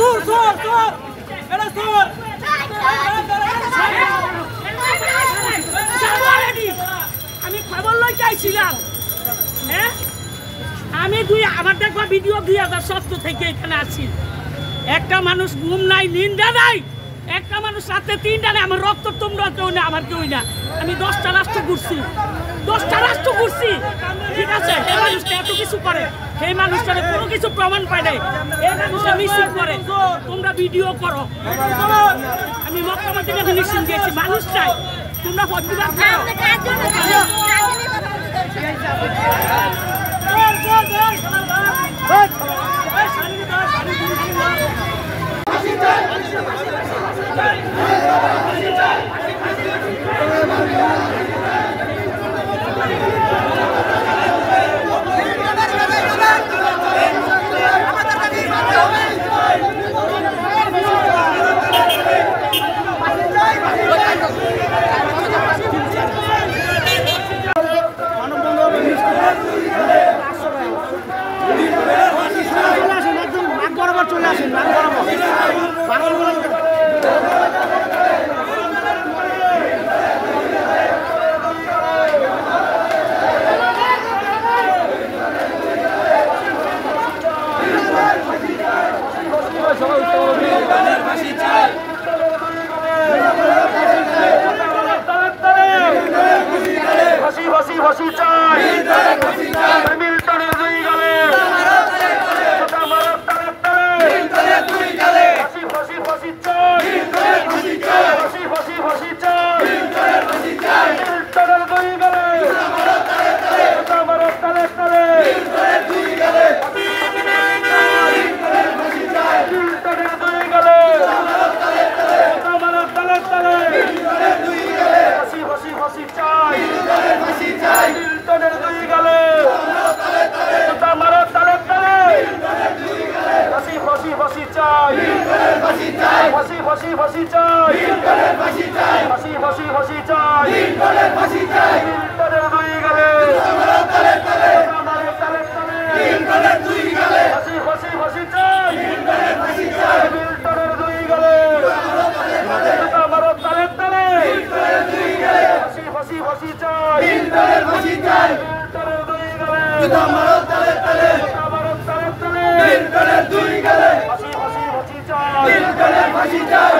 চোর চোর চোর এটা চোর আমি খবর লই চাইছিলাম হ্যাঁ? আমি দুই, আমার দেখবা ভিডিও দুই হাজার সত্তর থেকে এখানে আছি। একটা মানুষ ঘুম নাই, নিন্দা নাই। একটা মানুষ রাতে তিনটা নেই আমার রক্ত তোমরা কেউ না আমার কেউ না আমি দশটা রাষ্ট্র ঘুরছি। দশটা রাষ্ট্র ঘুরছি। ঠিক আছে এই মানুষটা এত কিছু করে। সেই মানুষটা কোনো কিছু প্রমাণ পায় নাই। এই মানুষটা মিছিল করে। তোমরা ভিডিও করো। আমি মক্কা থেকে মিছিল দিয়েছি, মানুষ চাই তোমরা প্রতিবাদ করো চলে আসেন একদম মাঠ বরাবর চলে আসেন মাঠ বরাবর পাগল বলে ফাঁসি ফাঁসি ফাঁসি চাই মিল্টনে দুই গেলে কথা মারার তালে তালে ফাঁসি ফাঁসি ফাঁসি চাই ফাঁসি ফাঁসি ফাঁসি চাই মিল্টনে দুই গেলে কথা মারার তালে তালে মিল্টনে দুই গেলে কথা মারার তালে তালে ফাঁসি ফাঁসি ফাঁসি চাই মিল্টনের দুই গেলে জুতা মারো তালে তালে ফাঁসি ফাঁসি ফাঁসি চাই ফাঁসি ফাঁসি ফাঁসি চাই। ফাঁসি ফাঁসি ফাঁসি চাই। মিল্টনের দুই গেলে। জুতা মারো তালে। তালে ফাঁসি ফাঁসি ফাঁসি চাই। মিল্টনের দুই গেলে। জুতা মারো তালে। তালে ফাঁসি ফাঁসি ফাঁসি চাই। মিল্টনের দুই গেলে। জুতা মারো তালে। তালে ফাঁসি ফাঁসি ফাঁসি চাই ফাঁসি ফাঁসি ফাঁসি